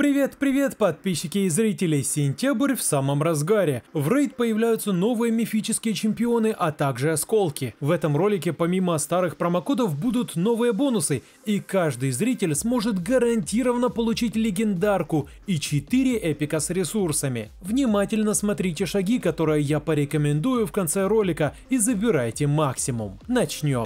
Привет-привет, подписчики и зрители! Сентябрь в самом разгаре. В рейд появляются новые мифические чемпионы, а также осколки. В этом ролике помимо старых промокодов будут новые бонусы, и каждый зритель сможет гарантированно получить легендарку и 4 эпика с ресурсами. Внимательно смотрите шаги, которые я порекомендую в конце ролика и забирайте максимум. Начнем.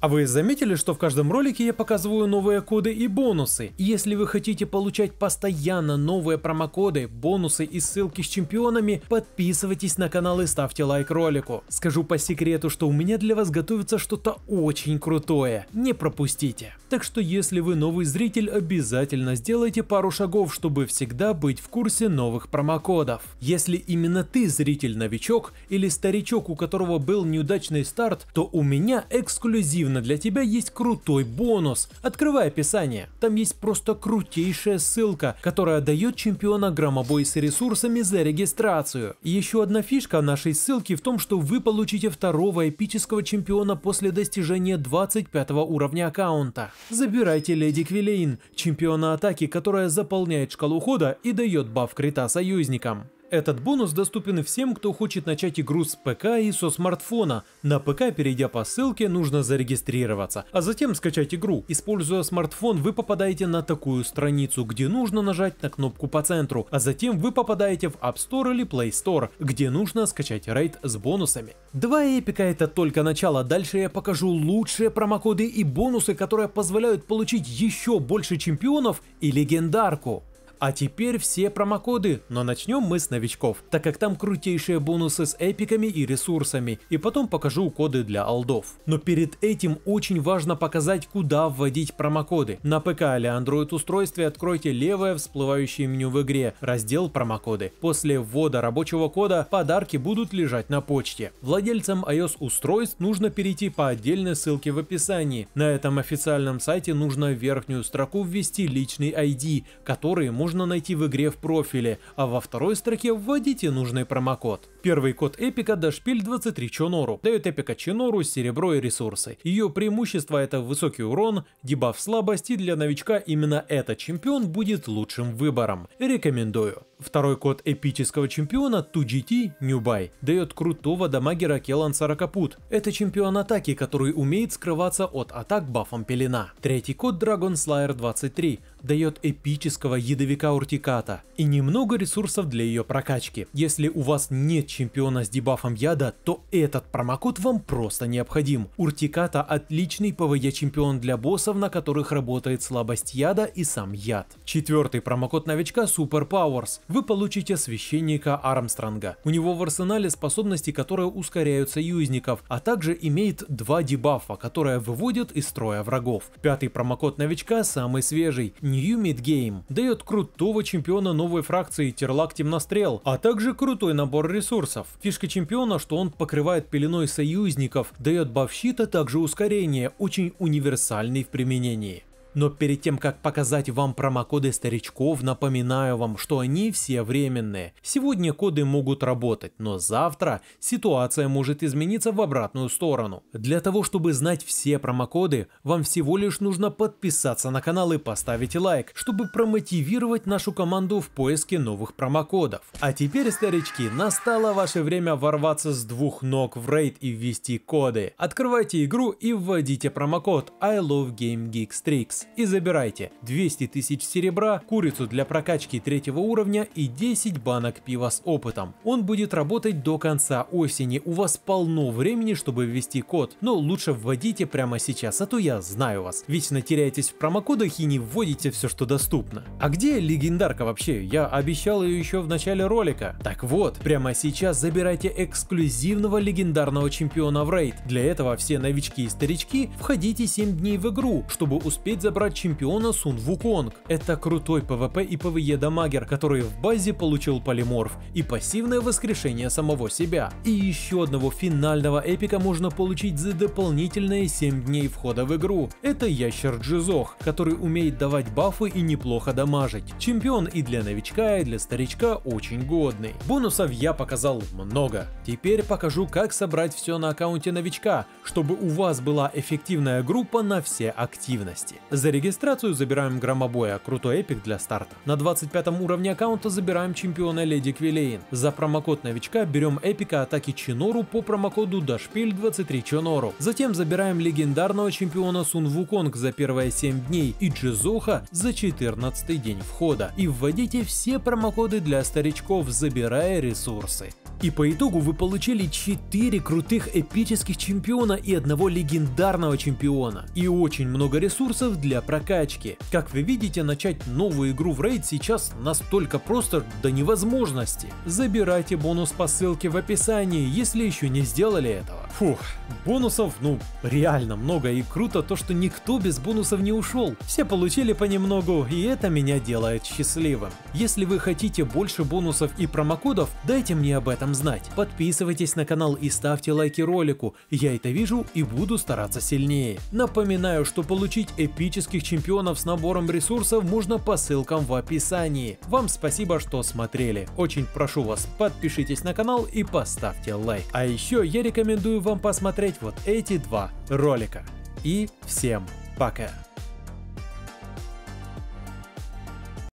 А вы заметили, что в каждом ролике я показываю новые коды и бонусы? Если вы хотите получать постоянно новые промокоды, бонусы и ссылки с чемпионами, подписывайтесь на канал и ставьте лайк ролику. Скажу по секрету, что у меня для вас готовится что-то очень крутое, не пропустите. Так что если вы новый зритель, обязательно сделайте пару шагов, чтобы всегда быть в курсе новых промокодов. Если именно ты зритель-новичок или старичок, у которого был неудачный старт, то у меня эксклюзивно для тебя есть крутой бонус. Открывай описание. Там есть просто крутейшая ссылка, которая дает чемпиона громобой с ресурсами за регистрацию. Еще одна фишка нашей ссылки в том, что вы получите второго эпического чемпиона после достижения 25 уровня аккаунта. Забирайте Леди Квилейн, чемпиона атаки, которая заполняет шкалу хода и дает баф крита союзникам. Этот бонус доступен всем, кто хочет начать игру с ПК и со смартфона. На ПК, перейдя по ссылке, нужно зарегистрироваться, а затем скачать игру. Используя смартфон, вы попадаете на такую страницу, где нужно нажать на кнопку по центру, а затем вы попадаете в App Store или Play Store, где нужно скачать рейд с бонусами. Два эпика это только начало, дальше я покажу лучшие промокоды и бонусы, которые позволяют получить еще больше чемпионов и легендарку. А теперь все промокоды, но начнем мы с новичков, так как там крутейшие бонусы с эпиками и ресурсами, и потом покажу коды для алдов. Но перед этим очень важно показать, куда вводить промокоды. На ПК или Android устройстве откройте левое всплывающее меню в игре, раздел промокоды. После ввода рабочего кода подарки будут лежать на почте. Владельцам iOS устройств нужно перейти по отдельной ссылке в описании. На этом официальном сайте нужно в верхнюю строку ввести личный ID, который можно можно найти в игре в профиле, а во второй строке вводите нужный промокод. Первый код эпика Дашпиль 23 Чонору дает эпика Чонору серебро и ресурсы. Ее преимущество это высокий урон, дебаф слабости, для новичка именно этот чемпион будет лучшим выбором. Рекомендую. Второй код эпического чемпиона 2GT Newbie дает крутого дамагера Келан Сорокопут. Это чемпион атаки, который умеет скрываться от атак бафом пелена. Третий код Dragon Slayer 23 дает эпического ядовика Уртиката и немного ресурсов для ее прокачки. Если у вас нет чемпиона с дебафом яда, то этот промокод вам просто необходим. Уртиката отличный PvE чемпион для боссов, на которых работает слабость яда и сам яд. Четвертый промокод новичка Super Powers. Вы получите священника Армстронга. У него в арсенале способности, которые ускоряют союзников, а также имеет два дебафа, которые выводят из строя врагов. Пятый промокод новичка самый свежий. New Mid Game. Дает крутого чемпиона новой фракции Терлак Темнострел, а также крутой набор ресурсов. Фишка чемпиона, что он покрывает пеленой союзников, дает баф щита, также ускорение, очень универсальный в применении. Но перед тем, как показать вам промокоды старичков, напоминаю вам, что они все временные. Сегодня коды могут работать, но завтра ситуация может измениться в обратную сторону. Для того, чтобы знать все промокоды, вам всего лишь нужно подписаться на канал и поставить лайк, чтобы промотивировать нашу команду в поиске новых промокодов. А теперь, старички, настало ваше время ворваться с двух ног в рейд и ввести коды. Открывайте игру и вводите промокод I love Game Geeks Tricks и забирайте 200 тысяч серебра, курицу для прокачки третьего уровня и 10 банок пива с опытом. Он будет работать до конца осени, у вас полно времени, чтобы ввести код, но лучше вводите прямо сейчас, а то я знаю вас. Вечно теряетесь в промокодах и не вводите все, что доступно. А где легендарка вообще? Я обещал ее еще в начале ролика. Так вот, прямо сейчас забирайте эксклюзивного легендарного чемпиона в рейд. Для этого все новички и старички входите 7 дней в игру, чтобы успеть забрать забрать чемпиона Сун Вуконг. Это крутой PvP и PvE дамагер, который в базе получил полиморф и пассивное воскрешение самого себя. И еще одного финального эпика можно получить за дополнительные 7 дней входа в игру. Это Ящер Джизох, который умеет давать бафы и неплохо дамажить. Чемпион и для новичка, и для старичка очень годный. Бонусов я показал много. Теперь покажу как собрать все на аккаунте новичка, чтобы у вас была эффективная группа на все активности. За регистрацию забираем громобоя, крутой эпик для старта. На 25 уровне аккаунта забираем чемпиона Леди Квилейн. За промокод новичка берем эпика атаки Чинору по промокоду Дашпиль23 Чонору. Затем забираем легендарного чемпиона Сун Вуконг за первые 7 дней и Джизоха за 14 день входа. И вводите все промокоды для старичков, забирая ресурсы. И по итогу вы получили 4 крутых эпических чемпиона и одного легендарного чемпиона. И очень много ресурсов для прокачки. Как вы видите, начать новую игру в рейд сейчас настолько просто до невозможности. Забирайте бонус по ссылке в описании, если еще не сделали этого. Фух, бонусов, ну, реально много и круто то, что никто без бонусов не ушел. Все получили понемногу, и это меня делает счастливым. Если вы хотите больше бонусов и промокодов, дайте мне об этом знать. Подписывайтесь на канал и ставьте лайки ролику, я это вижу и буду стараться сильнее. Напоминаю, что получить эпических чемпионов с набором ресурсов можно по ссылкам в описании. Вам спасибо, что смотрели. Очень прошу вас, подпишитесь на канал и поставьте лайк. А еще я рекомендую вам посмотреть вот эти два ролика. И всем пока!